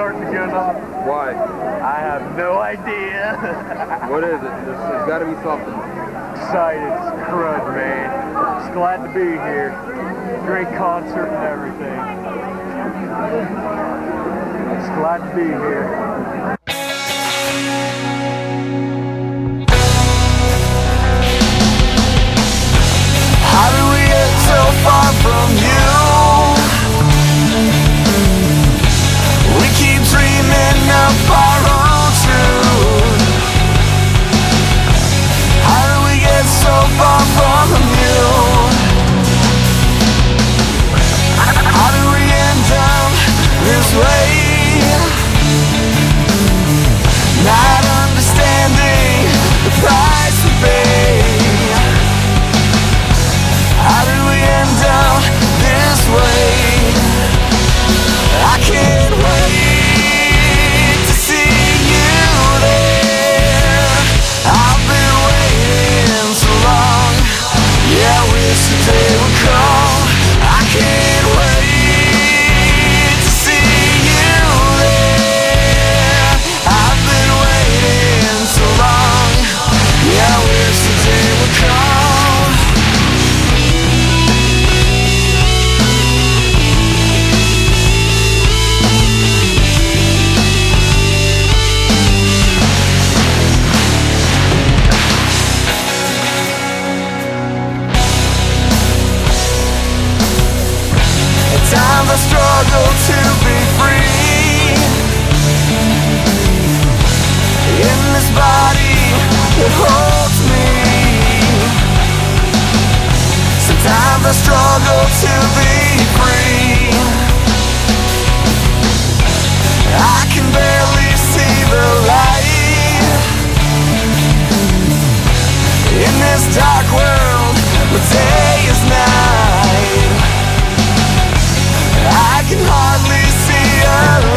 starting to. Why? I have no idea. what is it? There's, there's got to be something. Excited, crud, man. Just glad to be here. Great concert and everything. Just glad to be here. struggle to be free. I can barely see the light. In this dark world, the day is night. I can hardly see her.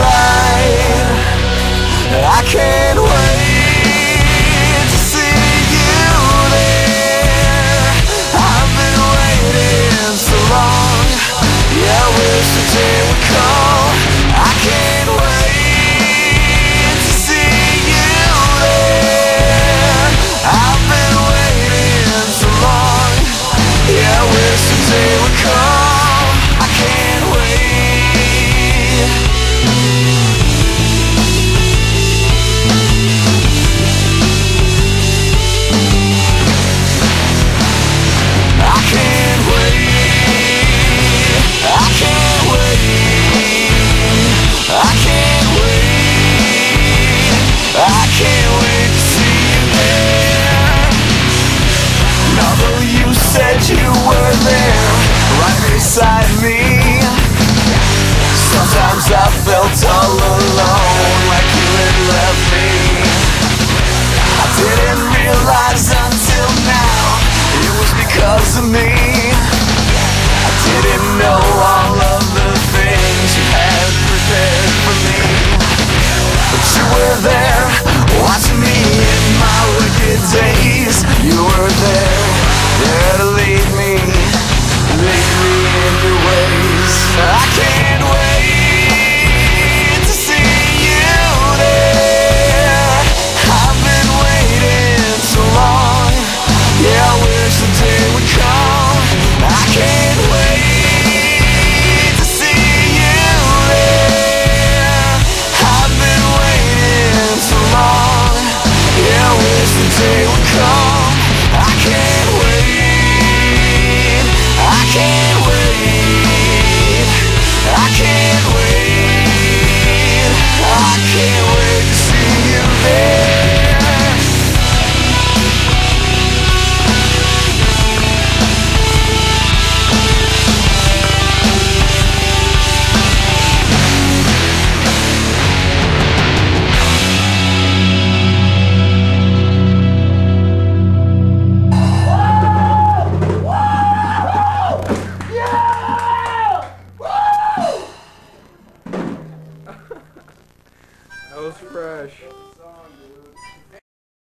fresh.